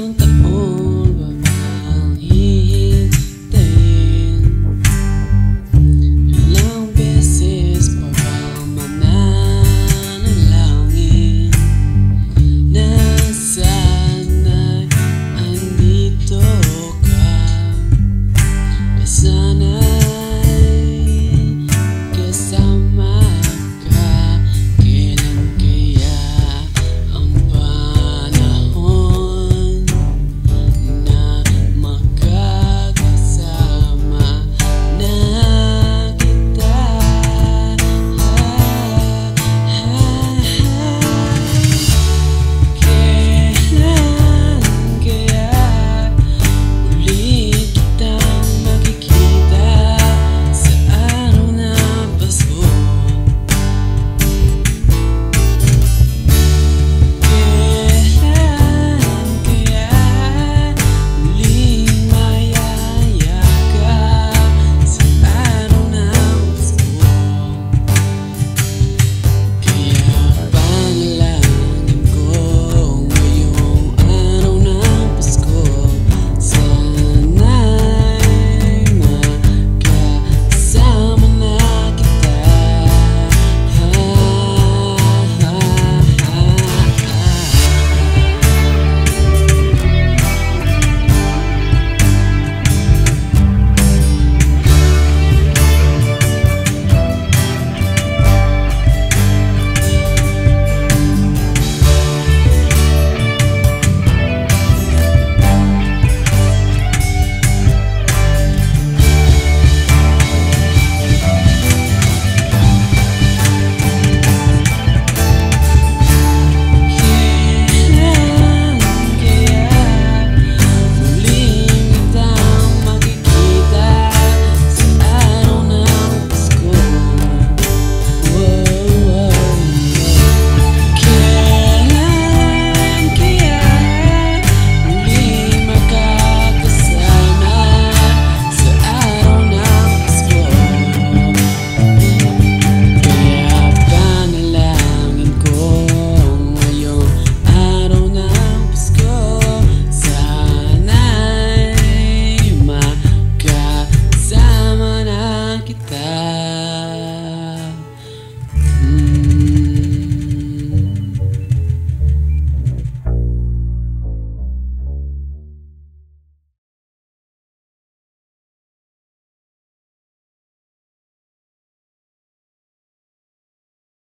juntas.